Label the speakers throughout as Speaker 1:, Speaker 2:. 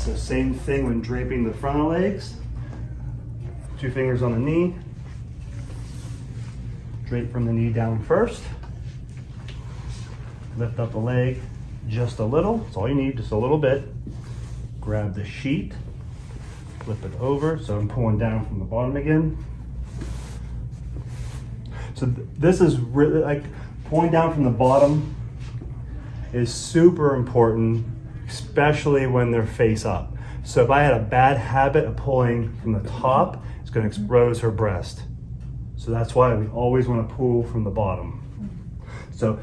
Speaker 1: So same thing when draping the front legs. Two fingers on the knee. Drape from the knee down first. Lift up the leg just a little. That's all you need, just a little bit. Grab the sheet, flip it over. So I'm pulling down from the bottom again. So th this is really like pulling down from the bottom is super important, especially when they're face up. So if I had a bad habit of pulling from the top, it's gonna expose her breast. So that's why we always wanna pull from the bottom. So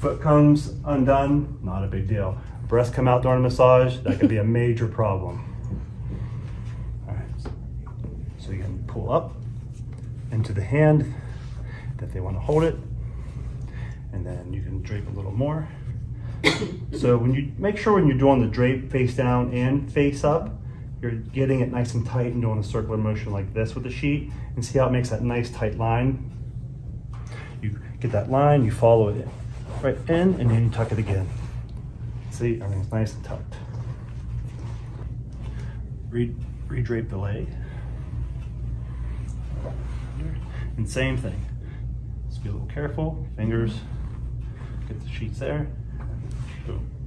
Speaker 1: foot comes undone, not a big deal. Breast come out during a massage, that could be a major problem. All right, so you can pull up into the hand if they wanna hold it, and then you can drape a little more. so when you make sure when you're doing the drape face down and face up, you're getting it nice and tight and doing a circular motion like this with the sheet and see how it makes that nice tight line. You get that line, you follow it right in and then you tuck it again. See, everything's nice and tucked. Re redrape the leg. And same thing. Just be a little careful, fingers, get the sheets there. Cristo.